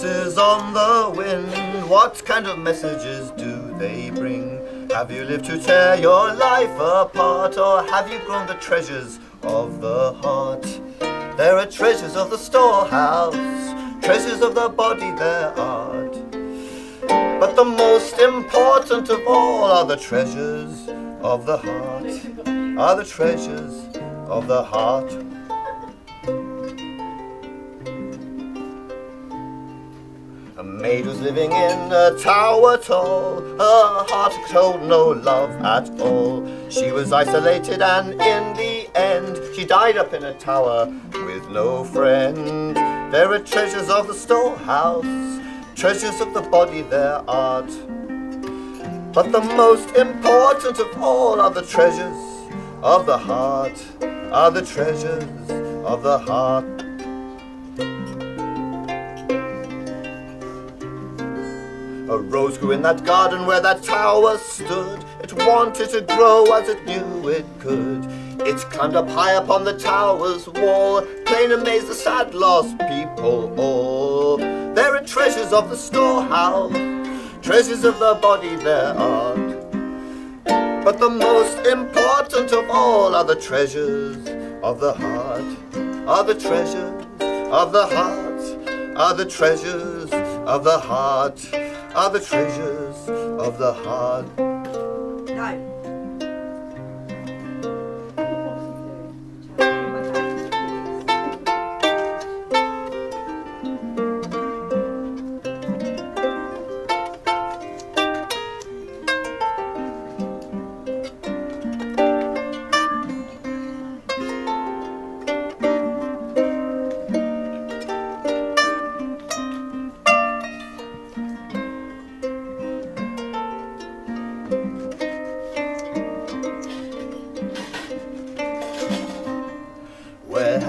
treasures on the wind. What kind of messages do they bring? Have you lived to tear your life apart, or have you grown the treasures of the heart? There are treasures of the storehouse, treasures of the body there art. But the most important of all are the treasures of the heart, are the treasures of the heart. Maid was living in a tower tall, her heart told no love at all. She was isolated and in the end she died up in a tower with no friend. There are treasures of the storehouse, treasures of the body there art. But the most important of all are the treasures of the heart, are the treasures of the heart. A rose grew in that garden where that tower stood. It wanted to grow as it knew it could. It climbed up high upon the tower's wall, plain amazed the sad lost people all. There are treasures of the storehouse, treasures of the body there are. But the most important of all are the treasures of the heart, are the treasures of the heart, are the treasures of the heart are the treasures of the heart. No.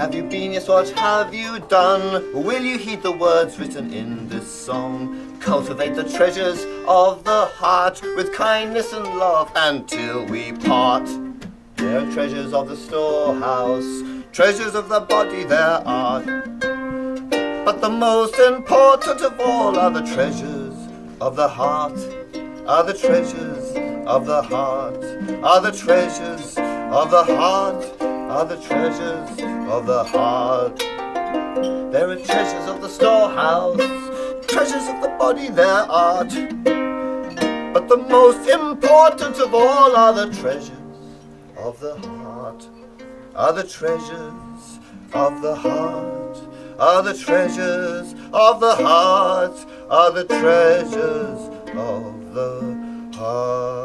Have you been? Yes, what have you done? Will you heed the words written in this song? Cultivate the treasures of the heart with kindness and love until we part. There are treasures of the storehouse, treasures of the body there are. But the most important of all are the treasures of the heart, are the treasures of the heart, are the treasures of the heart, are the treasures of the heart. There are treasures of the storehouse, treasures of the body there art. But the most important of all are the treasures of the heart, are the treasures of the heart, are the treasures of the heart, are the treasures of the heart.